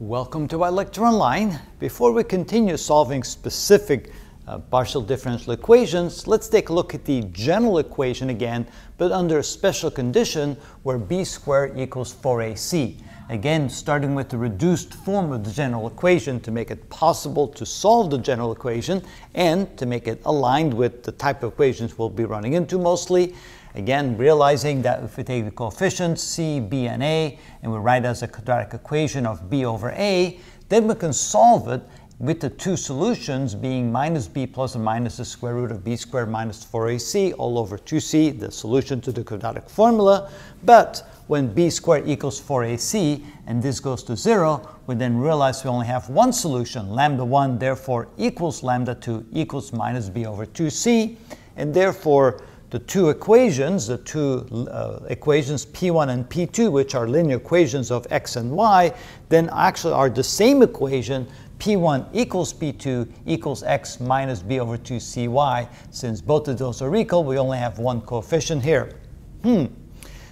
Welcome to iLecture Online. Before we continue solving specific uh, partial differential equations, let's take a look at the general equation again, but under a special condition where b squared equals 4ac. Again, starting with the reduced form of the general equation to make it possible to solve the general equation and to make it aligned with the type of equations we'll be running into mostly. Again, realizing that if we take the coefficients c, b, and a, and we write as a quadratic equation of b over a, then we can solve it with the two solutions being minus b plus or minus the square root of b squared minus 4ac all over 2c, the solution to the quadratic formula. But when b squared equals 4ac and this goes to 0, we then realize we only have one solution, lambda 1 therefore equals lambda 2 equals minus b over 2c, and therefore the two equations, the two uh, equations P1 and P2, which are linear equations of x and y, then actually are the same equation, P1 equals P2 equals x minus b over 2cy. Since both of those are equal, we only have one coefficient here. Hmm.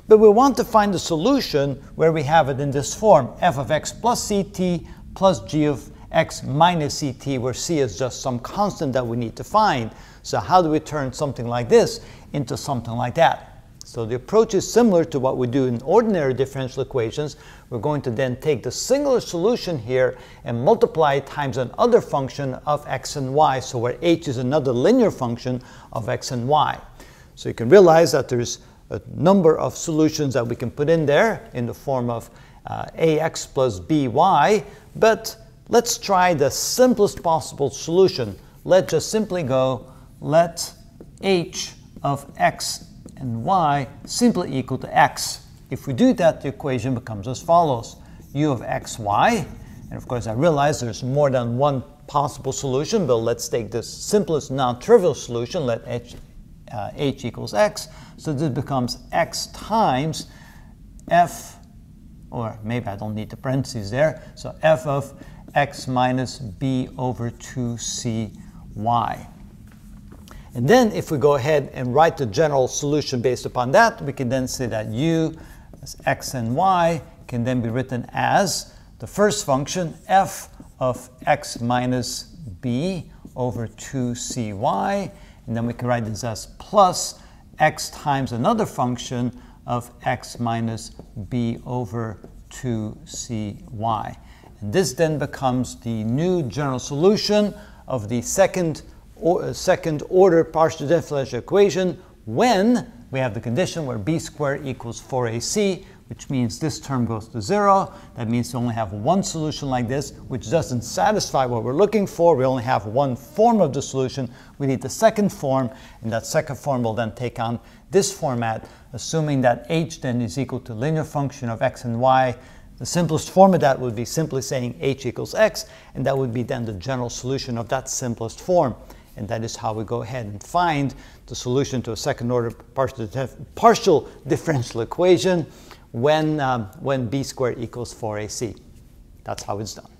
But we want to find the solution where we have it in this form, f of x plus ct plus g of x minus ct, where c is just some constant that we need to find. So how do we turn something like this into something like that? So the approach is similar to what we do in ordinary differential equations. We're going to then take the singular solution here and multiply it times another function of x and y, so where h is another linear function of x and y. So you can realize that there's a number of solutions that we can put in there in the form of uh, ax plus by, but let's try the simplest possible solution. Let's just simply go let h of x and y simply equal to x. If we do that, the equation becomes as follows. u of xy, and of course I realize there's more than one possible solution, but let's take the simplest non-trivial solution, let h, uh, h equals x. So this becomes x times f, or maybe I don't need the parentheses there, so f of x minus b over 2cy. And then if we go ahead and write the general solution based upon that, we can then say that u as x and y can then be written as the first function f of x minus b over 2cy. And then we can write this as plus x times another function of x minus b over 2cy. And this then becomes the new general solution of the second or, uh, second order partial differential equation when we have the condition where b squared equals 4ac, which means this term goes to zero. That means we only have one solution like this, which doesn't satisfy what we're looking for. We only have one form of the solution. We need the second form, and that second form will then take on this format, assuming that h then is equal to linear function of x and y. The simplest form of that would be simply saying h equals x, and that would be then the general solution of that simplest form. And that is how we go ahead and find the solution to a second order partial, partial differential equation when, um, when b squared equals 4ac. That's how it's done.